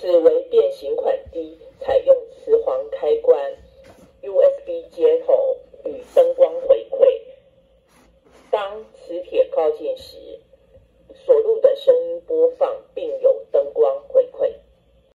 此为变形款 d 采用磁簧开关 usb 接口与灯光回馈。当磁铁高